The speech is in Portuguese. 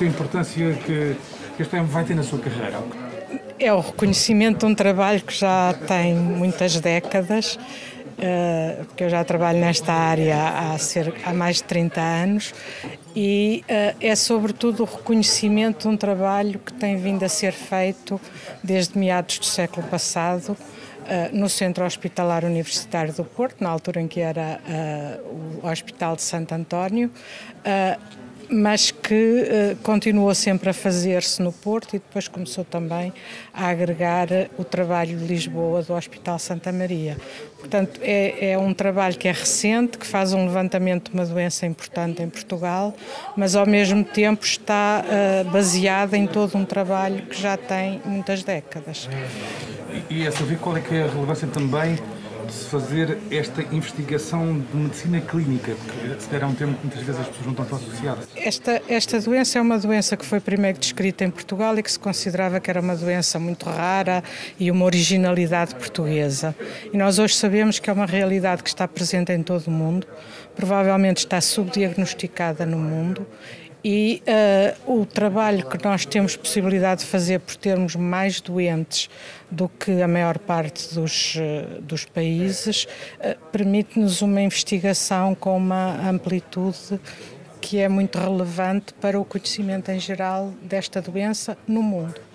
relevância e a importância que este prémio vai ter na sua carreira? É o reconhecimento de um trabalho que já tem muitas décadas, eh, porque eu já trabalho nesta área há, cerca, há mais de 30 anos, e eh, é sobretudo o reconhecimento de um trabalho que tem vindo a ser feito desde meados do século passado no Centro Hospitalar Universitário do Porto, na altura em que era o Hospital de Santo António mas que uh, continuou sempre a fazer-se no Porto e depois começou também a agregar o trabalho de Lisboa do Hospital Santa Maria. Portanto, é, é, um trabalho que é recente, que faz um levantamento de uma doença importante em Portugal, mas ao mesmo tempo está uh, baseado em todo um trabalho que já tem muitas décadas. E, a saber qual é que é a relevância também de fazer esta investigação de medicina clínica, porque se der um termo que muitas vezes as pessoas não estão tão associadas. Esta, esta doença é uma doença que foi primeiro descrita em Portugal e que se considerava que era uma doença muito rara e uma originalidade portuguesa. E nós hoje sabemos que é uma realidade que está presente em todo o mundo, provavelmente está subdiagnosticada no mundo e uh, o trabalho que nós temos possibilidade de fazer por termos mais doentes do que a maior parte dos, uh, dos países uh, permite-nos uma investigação com uma amplitude que é muito relevante para o conhecimento em geral desta doença no mundo.